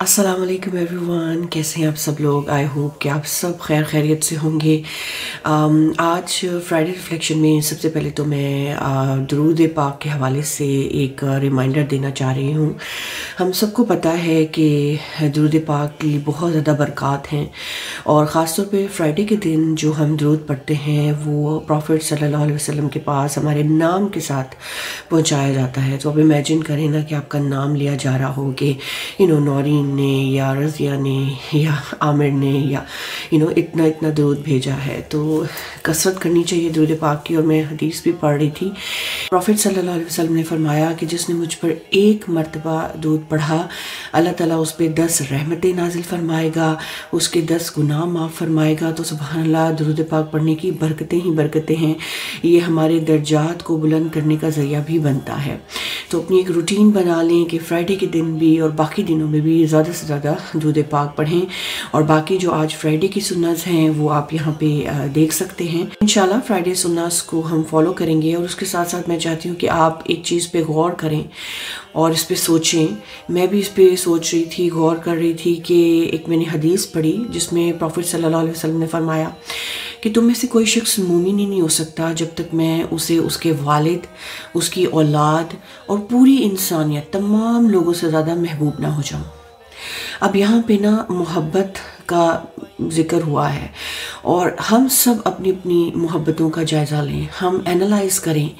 अस्सलाम वालेकुम एवरीवन कैसे हैं आप सब लोग? आई होप कि आप सब खैर खैरियत से होंगे। Um, आज फ्राइडे रिफ्लेक्शन में सबसे पहले तो मैं uh, दरूद पाक के हवाले से एक रिमाइंडर देना चाह रही हूँ। हम सबको पता है कि दरूद पाक की बहुत ज़्यादा बरक़ात हैं और ख़ास तौर पे फ्राइडे के दिन जो हम दरूद पढ़ते हैं वो प्रॉफिट सल्लल्लाहु अलैहि वसल्लम के पास हमारे नाम के साथ पहुँचाया जाता है। तो अब इमेजिन करें ना कि आपका नाम लिया जा रहा हो कि यू नो ने या रज़िया ने या आमिर ने या यू नो इतना इतना दूध भेजा है तो कसरत करनी चाहिए दूध पाक की। और मैं हदीस भी पढ़ रही थी। प्रॉफिट सल्लल्लाहु अलैहि वसल्लम ने फरमाया कि जिसने मुझ पर एक मरतबा दूध पढ़ा, अल्लाह ताला उस पर दस रहमतें नाजिल फरमाएगा, उसके दस गुनाह माफ़ फरमाएगा। तो सुबह अल्लाह दरूद पाक पढ़ने की बरकतें ही बरकतें हैं। ये हमारे दर्जात को बुलंद करने का ज़रिया भी बनता है। तो अपनी एक रूटीन बना लें कि फ्राइडे के दिन भी और बाकी दिनों में भी ज़्यादा से ज़्यादा दूध पाक पढ़ें। और बाकी जो आज फ्राइडे की सुन्नत हैं, वो आप यहाँ पे देख सकते हैं। इन फ्राइडे सुन्नस को हम फॉलो करेंगे और उसके साथ साथ मैं चाहती हूँ कि आप एक चीज़ पे गौर करें और इस पर सोचें। मैं भी इस पर सोच रही थी, गौर कर रही थी कि एक मैंने हदीस पढ़ी जिसमें प्रॉफिट सल्लल्लाहु अलैहि वसल्लम ने फरमाया कि तुम में से कोई शख्स मोमिन ही नहीं हो सकता जब तक मैं उसे, उसके वालिद, उसकी औलाद और पूरी इंसानियत तमाम लोगों से ज़्यादा महबूब ना हो जाऊँ। अब यहाँ पे ना मोहब्बत का ज़िक्र हुआ है और हम सब अपनी अपनी मोहब्बतों का जायज़ा लें, हम एनालाइज करें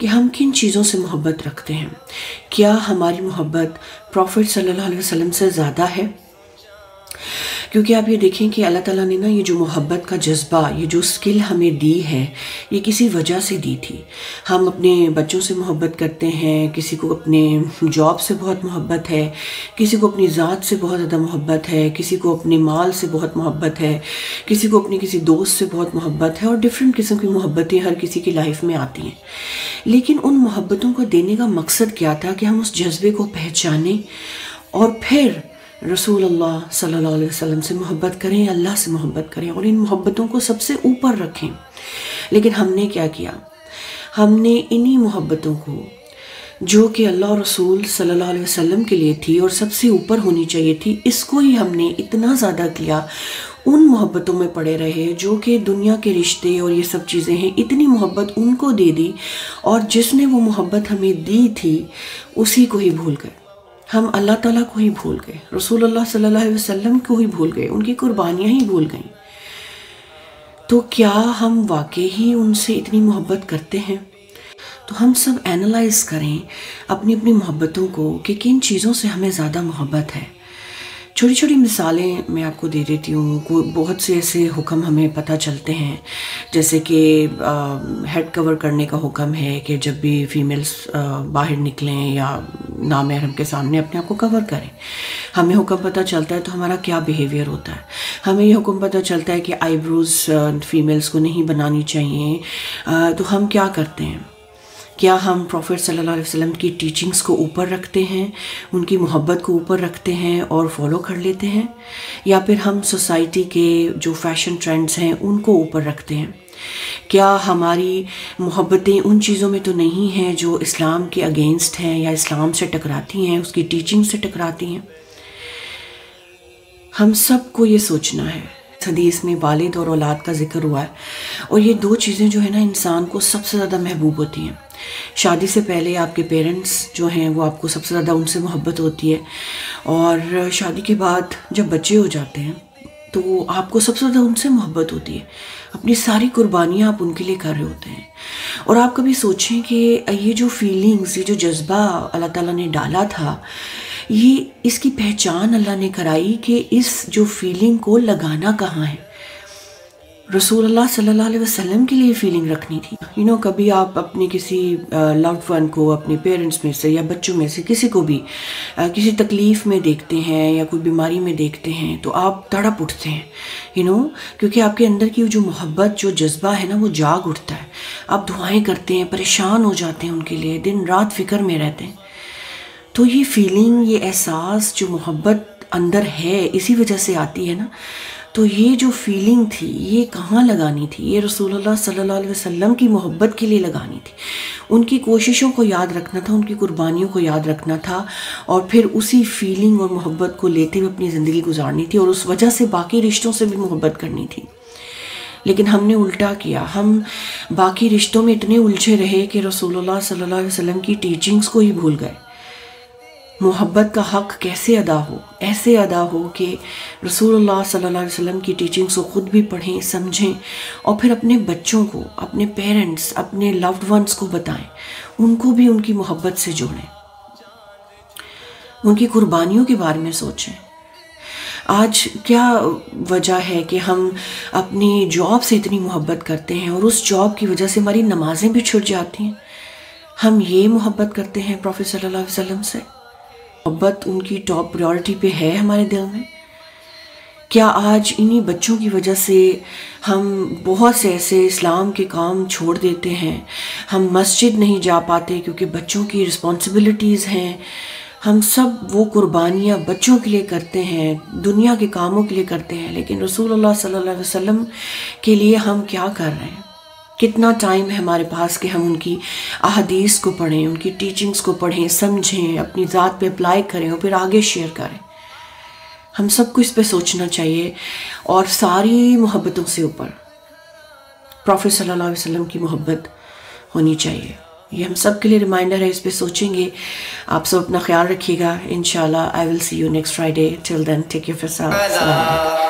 कि हम किन चीज़ों से मोहब्बत रखते हैं। क्या हमारी मोहब्बत प्रॉफिट सल्लल्लाहु अलैहि वसल्लम से ज़्यादा है? क्योंकि आप ये देखें कि अल्लाह ताला ने ना ये जो मोहब्बत का जज्बा, ये जो स्किल हमें दी है, ये किसी वजह से दी थी। हम अपने बच्चों से मोहब्बत करते हैं, किसी को अपने जॉब से बहुत मोहब्बत है, किसी को अपनी ज़ात से बहुत ज़्यादा मोहब्बत है, किसी को अपने माल से बहुत मोहब्बत है, किसी को अपने किसी दोस्त से बहुत मोहब्बत है और डिफरेंट किस्म की मोहब्बतें हर किसी की लाइफ में आती हैं। लेकिन उन मोहब्बतों को देने का मकसद क्या था कि हम उस जज्बे को पहचानें और फिर रसूल अल्लाह सल्लल्लाहु अलैहि वसल्लम से मोहब्बत करें, अल्लाह से मोहब्बत करें और इन मोहब्बतों को सबसे ऊपर रखें। लेकिन हमने क्या किया? हमने इन्हीं मोहब्बतों को, जो कि अल्लाह रसूल सल्लल्लाहु अलैहि वसल्लम के लिए थी और सबसे ऊपर होनी चाहिए थी, इसको ही हमने इतना ज़्यादा किया। उन मोहब्बतों में पड़े रहे, जो कि दुनिया के रिश्ते और ये सब चीज़ें हैं, इतनी मोहब्बत उनको दे दी और जिसने वो मोहब्बत हमें दी थी, उसी को ही भूल गए। हम अल्लाह ताला को ही भूल गए। रसूल अल्लाह सल्लल्लाहु अलैहि वसल्लम को ही भूल गए। उनकी कुर्बानियाँ ही भूल गई। तो क्या हम वाकई ही उनसे इतनी मोहब्बत करते हैं? तो हम सब एनालाइज करें अपनी अपनी मोहब्बतों को कि किन चीज़ों से हमें ज़्यादा मोहब्बत है। छोटी छोटी मिसालें मैं आपको दे देती हूँ। बहुत से ऐसे हुक्म हमें पता चलते हैं। जैसे कि हेड कवर करने का हुक्म है कि जब भी फीमेल्स बाहर निकलें या नामहरम के सामने अपने आप को कवर करें। हमें हुक्म पता चलता है तो हमारा क्या बिहेवियर होता है। हमें ये हुक्म पता चलता है कि आईब्रोज़ फीमेल्स को नहीं बनानी चाहिए। तो हम क्या करते हैं? क्या हम प्रॉफिट सल्लल्लाहु अलैहि वसल्लम की टीचिंग्स को ऊपर रखते हैं? उनकी मोहब्बत को ऊपर रखते हैं और फॉलो कर लेते हैं? या फिर हम सोसाइटी के जो फ़ैशन ट्रेंड्स हैं, उनको ऊपर रखते हैं? क्या हमारी मोहब्बतें उन चीज़ों में तो नहीं हैं जो इस्लाम के अगेंस्ट हैं या इस्लाम से टकराती हैं, उसकी टीचिंग से टकराती हैं? हम सबको ये सोचना है। हदीस में वालिद और औलाद का ज़िक्र हुआ है। और ये दो चीज़ें जो है ना, इंसान को सबसे ज़्यादा महबूब होती हैं। शादी से पहले आपके पेरेंट्स जो हैं, वो आपको सबसे ज़्यादा उनसे मोहब्बत होती है। और शादी के बाद जब बच्चे हो जाते हैं तो आपको सबसे ज़्यादा उनसे मोहब्बत होती है। अपनी सारी कुर्बानियाँ आप उनके लिए कर रहे होते हैं। और आप कभी सोचें कि ये जो फीलिंग्स ये जो जज्बा अल्लाह ताला ने डाला था, ये इसकी पहचान अल्लाह ने कराई कि इस जो फीलिंग को लगाना कहाँ है? रसूल अल्लाह सल्लल्लाहु अलैहि वसल्लम के लिए फीलिंग रखनी थी। यू you नो know, कभी आप अपने किसी लव्ड वन को अपने पेरेंट्स में से या बच्चों में से किसी को भी uh, किसी तकलीफ़ में देखते हैं या कोई बीमारी में देखते हैं तो आप तड़प उठते हैं। यू you नो know, क्योंकि आपके अंदर की जो मोहब्बत जो जज्बा है ना वो जाग उठता है। आप दुआएँ करते हैं परेशान हो जाते हैं उनके लिए दिन रात फ़िक्र में रहते हैं। तो ये फीलिंग ये एहसास जो मोहब्बत अंदर है इसी वजह से आती है ना। तो ये जो फीलिंग थी, ये कहाँ लगानी थी? ये रसूलुल्लाह सल्लल्लाहु अलैहि वसल्लम की मोहब्बत के लिए लगानी थी। उनकी कोशिशों को याद रखना था, उनकी कुर्बानियों को याद रखना था और फिर उसी फीलिंग और मोहब्बत को लेते हुए अपनी ज़िंदगी गुजारनी थी और उस वजह से बाकी रिश्तों से भी मोहब्बत करनी थी। लेकिन हमने उल्टा किया। हम बाकी रिश्तों में इतने उलझे रहे कि रसूलुल्लाह सल्लल्लाहु अलैहि वसल्लम की टीचिंग्स को ही भूल गए। मोहब्बत का हक़ कैसे अदा हो? ऐसे अदा हो कि रसूलुल्लाह सल्लल्लाहु अलैहि वसल्लम की टीचिंग्स को ख़ुद भी पढ़ें, समझें और फिर अपने बच्चों को, अपने पेरेंट्स अपने लव्ड वंस को बताएँ। उनको भी उनकी मोहब्बत से जोड़ें। उनकी कुर्बानियों के बारे में सोचें। आज क्या वजह है कि हम अपनी जॉब से इतनी मोहब्बत करते हैं और उस जॉब की वजह से हमारी नमाजें भी छुट जाती हैं? हम ये मोहब्बत करते हैं प्रोफेट सल्लल्लाहु अलैहि वसल्लम से। मोहब्बत उनकी टॉप प्रायोरिटी पे है हमारे दिल में। क्या आज इन्हीं बच्चों की वजह से हम बहुत से ऐसे इस्लाम के काम छोड़ देते हैं? हम मस्जिद नहीं जा पाते क्योंकि बच्चों की रिस्पॉन्सिबिलिटीज़ हैं। हम सब वो कुर्बानियाँ बच्चों के लिए करते हैं, दुनिया के कामों के लिए करते हैं, लेकिन रसूलुल्लाह सल्लल्लाहु अलैहि वसल्लम के लिए हम क्या कर रहे हैं? कितना टाइम है हमारे पास कि हम उनकी अहदीस को पढ़ें, उनकी टीचिंग्स को पढ़ें, समझें, अपनी ज़ात पे अप्लाई करें और फिर आगे शेयर करें। हम सबको इस पे सोचना चाहिए और सारी मोहब्बतों से ऊपर प्रॉफिट सल्लल्लाहु अलैहि वसल्लम की मोहब्बत होनी चाहिए। ये हम सब के लिए रिमाइंडर है, इस पे सोचेंगे। आप सब अपना ख्याल रखिएगा। And I will see you next Friday till then take your for